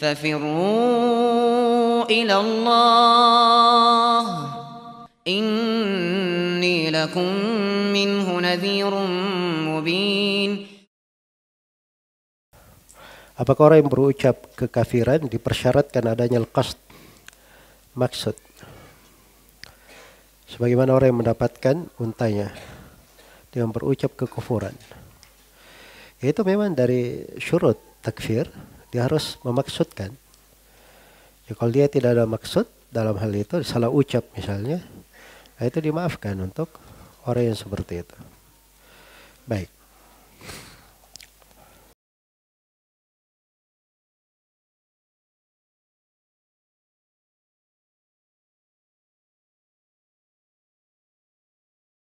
ففروا إلى الله إني لكم منه نذير مبين Apakah orang yang berucap kekafiran dipersyaratkan adanya lekas maksud? Sebagaimana orang yang mendapatkan untanya dengan berucap kekufuran. Itu memang dari syurut takfir, dia harus memaksudkan. Ya, kalau dia tidak ada maksud dalam hal itu, salah ucap misalnya, nah itu dimaafkan untuk orang yang seperti itu. Baik.